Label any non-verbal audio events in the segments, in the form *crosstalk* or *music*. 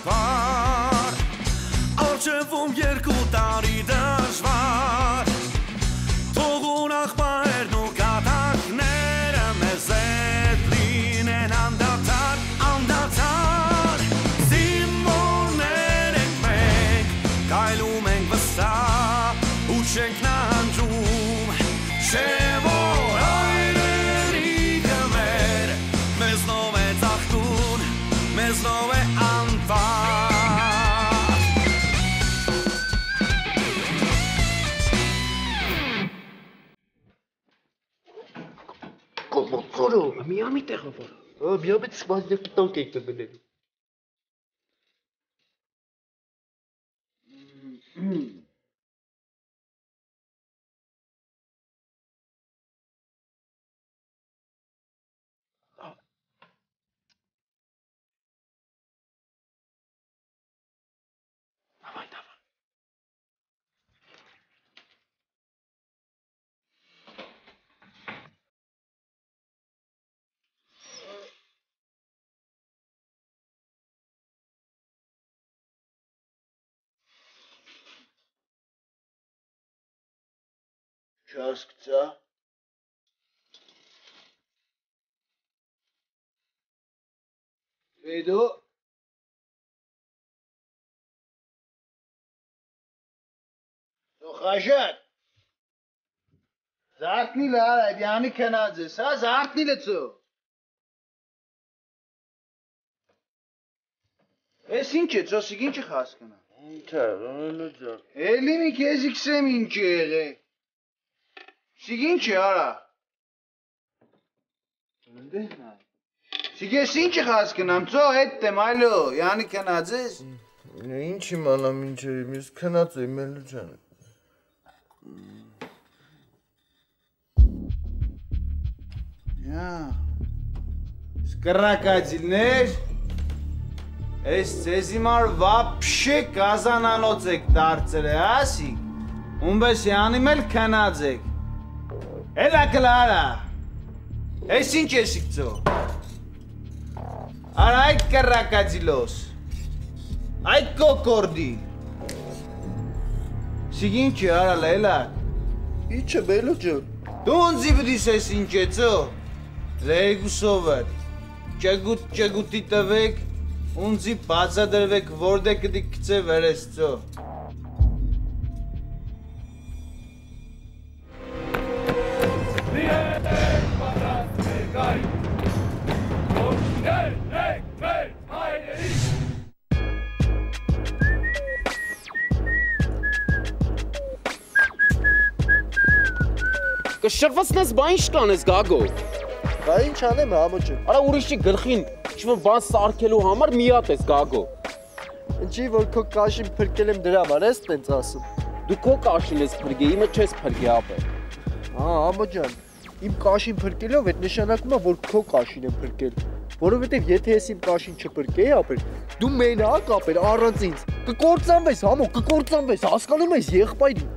Ճանապար Արժևում երկու տարի դժվար Թողուն աղբայրն ու կատակները մեզ հետ լինեն անդադար, անդադար Զիմորներ ենք մենք, կայլում ենք վսա ու չենք նանջում Kafa. Ama bir Ahmet İsmail'den kekten ben dedim. ჩანს გცა ვედო ხაშად. ზარტნილა აი ამი ქენაძე სა ზარტნილეცო ეს ინჩე ძოს იგინჩე ხასკნა ინჩე რონო ძა ელი მიქეზიქ სემინჩე ეღე քսեմ ինչ է արա։ Ընդ է նա։ Սիկ ես ինչ է խասկնամ, ծո հետ տեմ, այլո, յանի քնածես։ Ինչ իմանամ ինչ է, ես քնած եմ ելու ջան։ Յա։ Սկրակացիլներ։ Էս ձեզ հիմար վապշե կազանանոց եք դարձել է, ասիկ։ Ումբես յանում էլ քնած եք։ Էլա կլարա։ Էս ինչ ես իքծո։ Արա այդ կրակացիլոս։ Այդ կոկորդի։ Սիկ ինչ է արա լելա։ Իչը մելու ջան։ Դու ունձի բդիս ես ինչ եծո։ Լեգուսովը։ Ճագուտ ճագուտի տվեք, ունձի բացադրվեք, որտե կդի կծե վերեսծո։ Կշրվացնես բա ինչ կանես գագո։ Բա ինչ անեմ համո ջան։ Արա ուրիշի գլխին ինչ-որ բան սարքելու համար մի հատ ես գագո։ Ինչի որ քո կաշին փրկել եմ դրա համար ես տենց ասում։ Դու քո կաշին ես փրկե, իմը չես փրկի ապե։ Հա, համո ջան։ Իմ կաշին փրկելով այդ նշանակում է որ քո կաշին եմ փրկել։ Որովհետև եթե ես իմ կաշին չփրկեի ապեր, դու մենակ ապեր առանց ինձ։ Կկործանվես, համո, կկործանվես, հասկանում ես եղբայրի։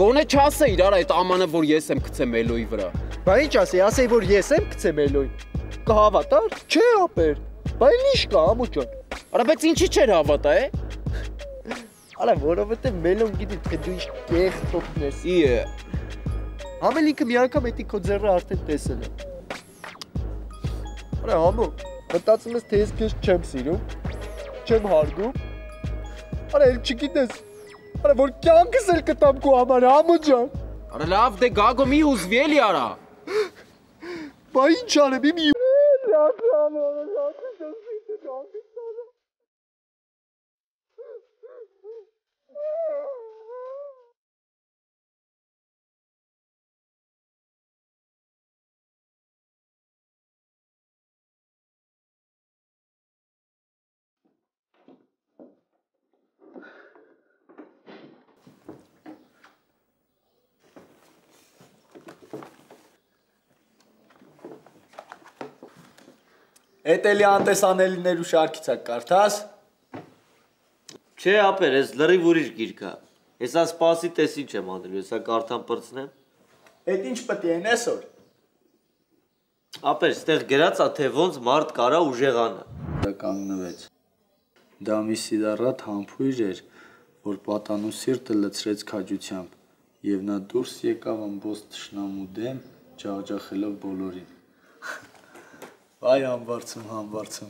Գոնե չասեիր արա այդ ամանը, որ ես եմ գցեմ Էլոյի վրա։ Բա ինչ ասեի, ասեի որ ես եմ գցեմ Էլոյ։ Կհավատար։ Չէ ապեր։ Բա ինչ կա, համո ջան։ Արա բայց ինչի չէր հավատա, է։ Արա, որովհետև Մելոն գիտի թե դու ինչ կեղտոտն ես։ Իե։ Ամեն ինքը մի անգամ էդի քո ձեռը արդեն տեսել է։ Արա, համո, մտածում ես թե ես քեզ չեմ սիրում, չեմ հարգում։ Արա, էլ չգիտես։ Արա, որ կյանքս էլ կտամ քո համար, համո ջան։ Արա լավ դե գագո մի հուզվի Էդ էլի անտեսանելիներու շարքից է կարդաս։ Չէ, ապեր, ես լրիվ ուրիշ գիրք է։ Հեսա սպասի տես ինչ եմ անելու, հեսա կարդան պրծնեմ։ Էդ ինչ պետք է են այսօր։ Ապեր, ստեղ գրած է թե ոնց մարդ կարա ուժեղանա։ Դա կանգնվեց։ Դա մի սիդարատ համբույր էր, որ պատանու սիրտը լցրեց քաջությամբ, եւ նա դուրս եկավ ամբողջ թշնամու դեմ, ջախջախելով բոլորին։ Վայ համբարձում, համբարձում։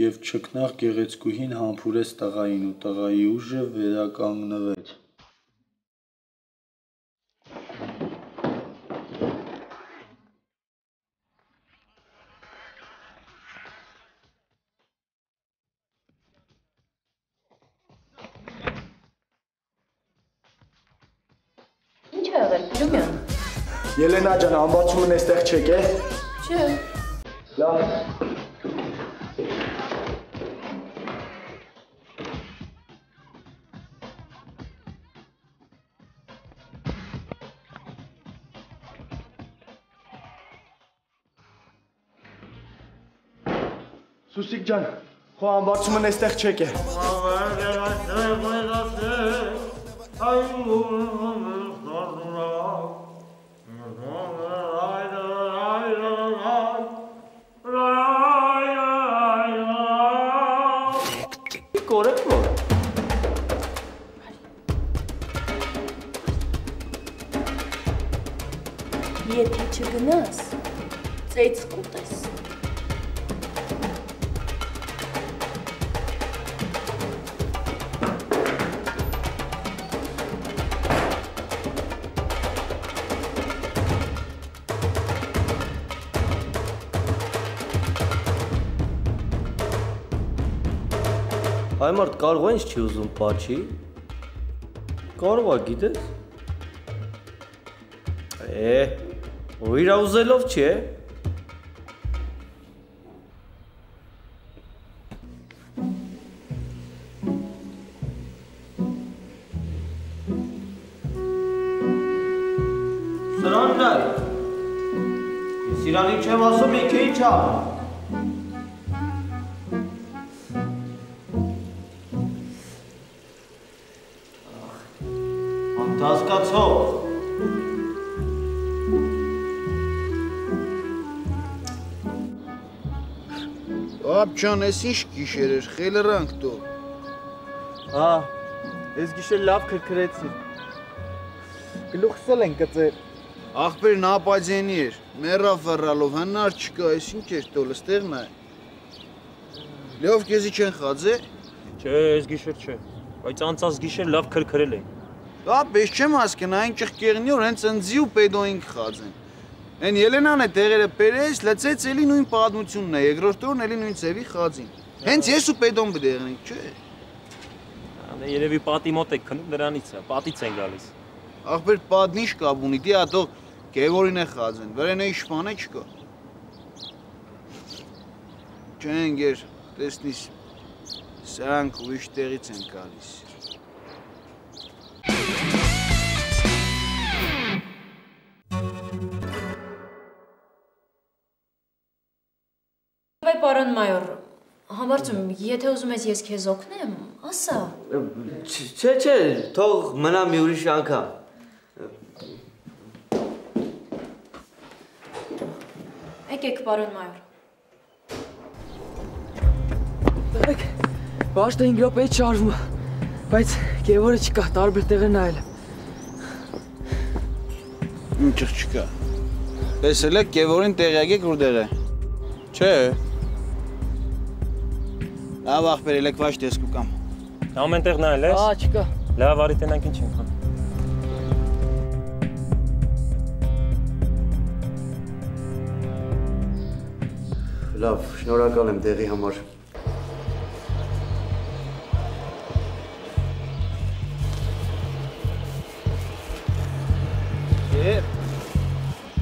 Եվ ճկնաղ գեղեցկուհին համբուրեց տղային ու տղայի ուժը վերականգնվեց։ եղել, Փրումյան։ Ելենա ջան, ամբարձումն էստեղ չեք է։ Չէ։ Լավ։ Սուսիկ ջան, խո ամբարձումն էստեղ չեք է։ Կորեք Եթե չգնաս, ծեծ կուտես։ Այ մարդ կարող է ինչ չի ուզում պաչի։ Կարող է, գիտես։ Է, ու իրա ուզելով չի է։ Սրան դայ։ Ես իրանին չեմ ասում, ինքը ինչ ա։ Ապչան, էս ինչ գիշեր էր, խելրանք դու։ Հա, ես գիշեր լավ քրքրեցի։ Գլուխս էլ են կծեր։ Ախպերն ապաջենի էր, մեռա ֆռալով, հնար չկա, էս ինչ էր տոլ, ստեղ նայ։ Լավ քեզի չեն խածե։ Չէ, այս գիշեր չէ, բայց անցած գիշեր լավ քրքրել էին։ Ապ, ես չեմ հասկն, այն ճղկեղնի որ հենց ընձի ու պեդոին կխածեն։ Այն Ելենան է տեղերը պերես, լծեց էլի նույն պատմությունն է, երկրորդ օրն էլի նույն ծևի խածին։ Հենց ես ու պեդոն բդեղնենք, չէ։ Անե երևի պատի մոտ եք քնում նրանից է, պատից են գալիս։ Ախպեր պատնիշ կապ ունի, դի ատո Գևորին է խածեն, վրենը իշխանը չկա։ Չեն գեր, տեսնիս, սրանք ուրիշ տեղից են գալիս։ համարձում, եթե ուզում ես ես քեզ օգնեմ, ասա։ Չէ, չէ, թող մնա մի ուրիշ անգամ։ Եկեք պարոն մայոր։ Տղեկ, բաշտը 5 րոպե չի արվում, բայց Գևորը չկա, տարբեր տեղեր նայել եմ։ Ինչ չկա։ Տեսել եք Գևորին տեղյակ եք որտեղ է։ Չէ։ Լավ ախպեր, ելեք վաշ տեսկու կամ։ Ամեն տեղ նայել ես։ Ահա, չկա։ Լավ, արի տենանք ինչ ենք անում։ Լավ, շնորհակալ եմ տեղի համար։ Է։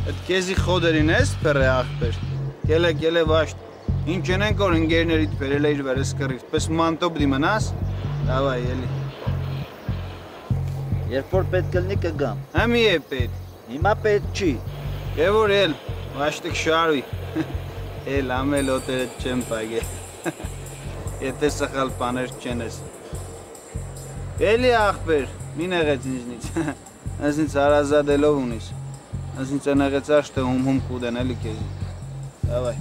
Այդ քեզի խոդերին ես բերե ախպեր։ Գելե, գելե վաշ։ Ինչ ենենք որ ընկերներիդ բերել էիր վերես կռիվ։ Պես մանտոպ դի մնաս։ Դավայ, ելի։ Երբ որ պետք կլինի կգամ։ Համի է պետ։ Հիմա պետք չի։ Եվոր էլ, վաշտիկ շարվի։ *laughs* Էլ ամել օտերը չեմ պագե։ *laughs* Եթե սխալ բաներ չեն ես։ Էլի ախպեր, մի նեղեց ինձնից։ *laughs* Ես ինձ հարազատելով ունիս։ Ես ինձ ընեղեցաշ թե հում հում կուդեն էլի քեզի։ Դավայ։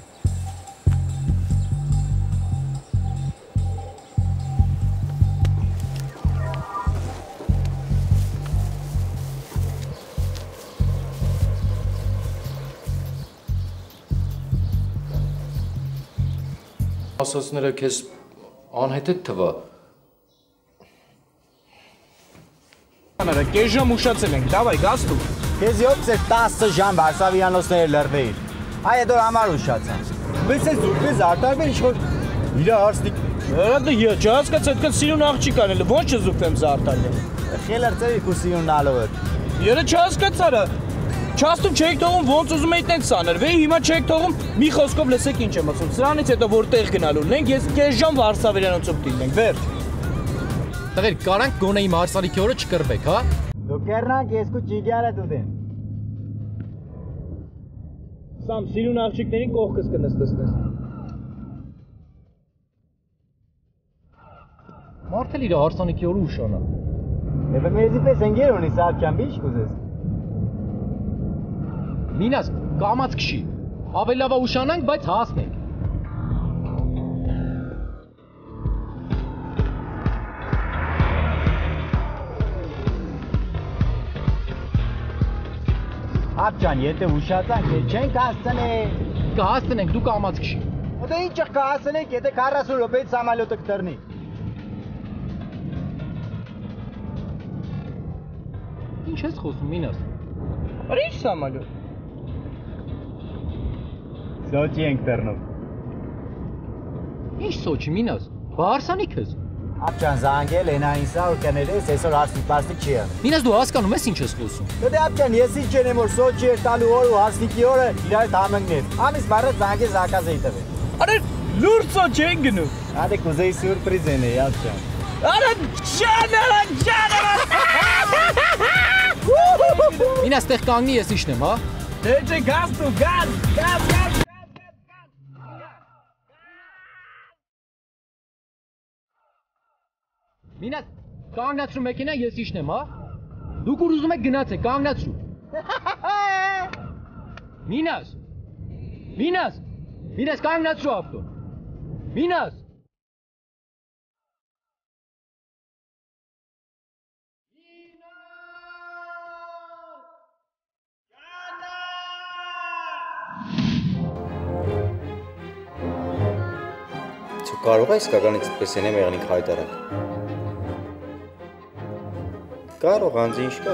ասածները քեզ անհետեթ թվա։ Ները կես ժամ ուշացել ենք, դավայ գաս դու։ Քեզ 7-10 ժամ Վարշավյանոցները լրվեին։ Այ դու համար ուշացա։ Բայց այս դուրս զարտարվել ինչ որ իր հարսնիկ Արա դու չհասկաց այդքան սիրուն աղջիկ անել, ո՞նց չզուգվեմ զարտալը։ Խելեր ծերի քուսիուն նալով։ Երը չհասկացարա։ Չաստում չեք թողում ոնց ուզում էի տենց աներ։ Վեի հիմա չեք թողում մի խոսքով լսեք ինչ եմ ասում։ Սրանից հետո որտեղ գնալու ունենք, ես կես ժամ Վարսավյանոցում դիլենք, վերջ։ Տղեր, կարանք գոնե իմ հարսանիքի օրը չկրվեք, հա։ Դու կերնանք ես քու ճիգյալը դուդեն։ Սամ սիրուն աղջիկներին կողքս կնստեցնես։ Մարդը իր հարսանիքի օրը ուշանա։ Եվ մեզի պես ընկեր ունի սարքյան բիշ կուզես։ Մինաս կամած քշի։ Ավելի լավ է ուշանանք, բայց հասնենք։ Ափջան, եթե ուշացանք, դե չենք հասցնի։ Կհասցնենք, դու կամած քշի։ Դե ինչ կհասցնենք, եթե 40 րոպեից սամալյոտը կտրնի։ Ինչ ես խոսում, Մինաս։ ի՞նչ սամալյոտ։ Սոչի ենք դեռնում։ Ինչ սոչի, Մինաս։ Բարսանիք ես։ Ափջան զանգել են այն սա ու կներես, այսօր հարսնիկ պաստիկ չի։ Մինաս դու հասկանում ես ինչ ես խոսում։ Դե ափջան, ես ինչ չեմ որ Սոչի էր տալու օր ու հարսնիկի օրը իրար հետ համընկներ։ Ամիս բարը զանգել զակազ էի տվել։ Արա լուրջ սոչ են գնում։ Ադե կուզեի սուրպրիզ են ափջան։ Արա ջաները, ջաները։ Մինաս տեղ կանգնի ես իշնեմ, հա։ Դե չէ գազ դու, գազ, գազ, գազ։ Մինաս կանգնացրու մեքենա ես իշնեմ, հա։ Դուք ուր ուզում եք գնացեք, կանգնացրու։ *laughs* Մինաս։ Մինաս։ Մինաս կանգնացրու ավտոն։ Մինաս։ կարող ես կականից այդպես ենեմ եղնիկ հայտարակ։ Կարող անձի ինչ կա։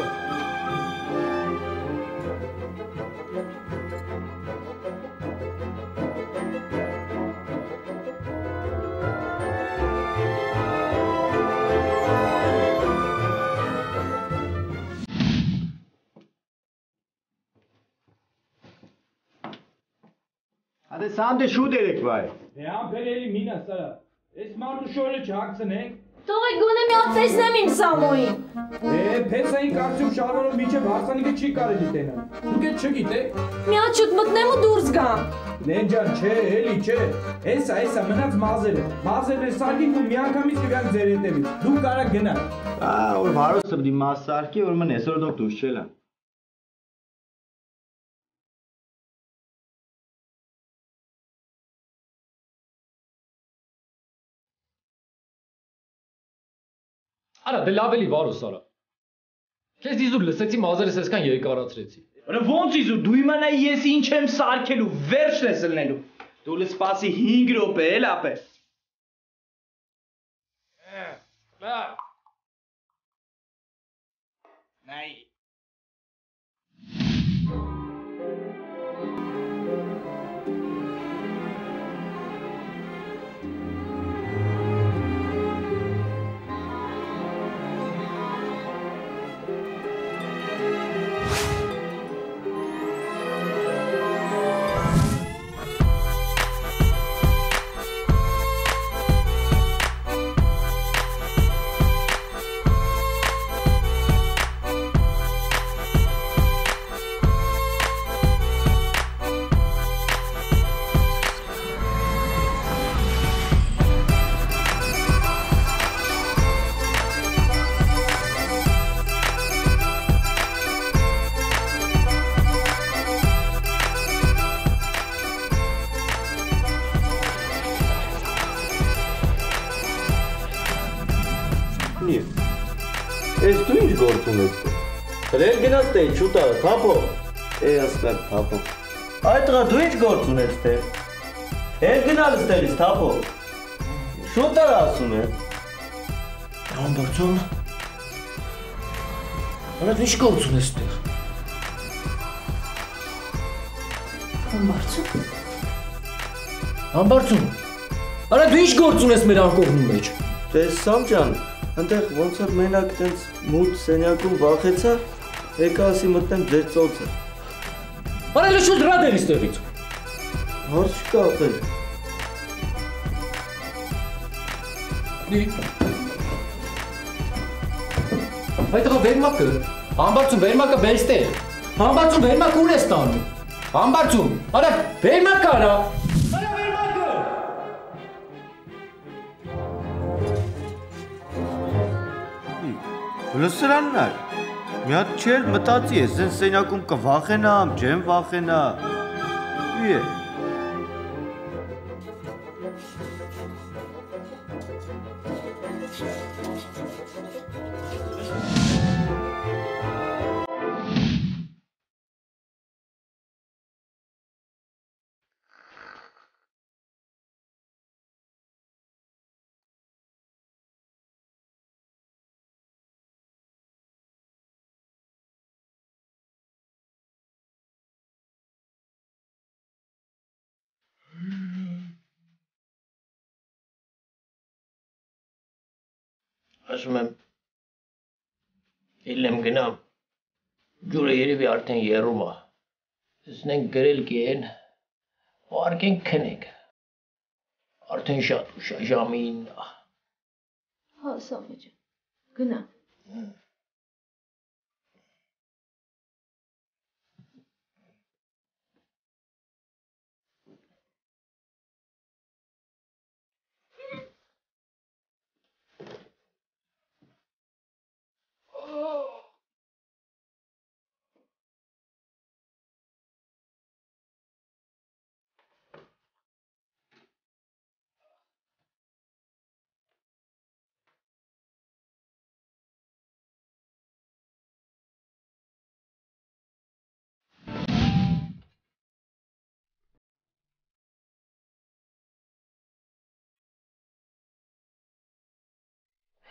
Ադե սանդե շուտ երեք վայ։ Դե ամփերելի մինա սարա։ Այս մարդու շորը չհագցնենք։ Թողեք գոնե մի հատ տեսնեմ իմ Սամոյին։ Դե փեսային կարծում շարվարով միջև հարսանիքը չի կարելի տենալ։ Դուք այդ չգիտեք։ Մի հատ շուտ մտնեմ ու դուրս գամ։ Նենջան, չէ, էլի, չէ։ Էսա, էսա մնաց մազերը։ Մազերը սարքին ու միանգամից կգան ձեր հետևից։ Դուք կարա գնալ։ Ա, որ վարոսը բդի մասարկի, որ մն այսօր դոք դուս չելա։ Արա դե լավ էլի վարոս արա։ Քեզ իզուր լսեցի մազերս այսքան երկարացրեցի։ Որը ոնց իզու դու իմանայի ես ինչ եմ սարքելու, վերջն ես լնելու։ Դու լսպասի 5 րոպե էլ ապե։ Լավ։ Նայ։ գնաց թե չուտա, թափո։ Է ասկար թափո։ Այդ տղա դու ինչ գործ ունես թե։ Հեր գնալ ստերից թափո։ Շուտ արա ասում է։ Ամբարձում։ Արա դու ինչ գործ ունես այդտեղ։ Ամբարձում։ Ամբարձում։ Արա դու ինչ գործ ունես մեր անկողնու մեջ։ Դե Սամ ջան, այնտեղ ոնց որ մենակ տենց մութ սենյակում վախեցա, եկա ասի մտնեմ ձեր ծոցը։ Արա լո շուտ դրա դերից տեղից։ Հարց չկա ապել։ Այդ տղա վերմակը, ամբարձում վերմակը բերստեղ։ Ամբարձում վերմակը ուր ես տանում։ Ամբարձում, արա վերմակը արա։ Լսրանն ար։ Մի հատ չեր մտածի ես, սեն սենյակում կվախենամ, չեմ վախենա։ Ի Ասում եմ Իլեմ գնամ։ Ջուրը երևի արդեն երում է։ Տեսնենք գրել կեն։ Վարկեն քնենք։ Արդեն շատ ուշ է, ժամի 9 է։ Հա, Սամվե ջան։ Գնա։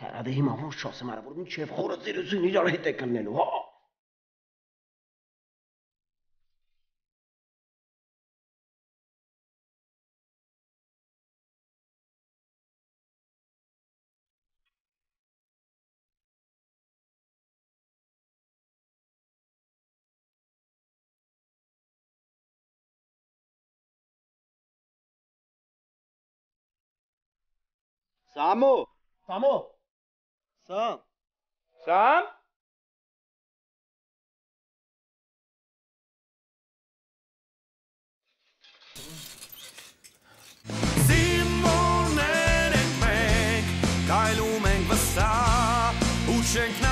Հədə հիմա ոնց չասեմ արա որ մինչև խորը ծերություն իրար հետ է կննելու, հա։ Սամո, Սամո, Սամ։ Սամ։ Սիմորներ ենք մենք, կայլում ենք վստա, ու չենք նանջում,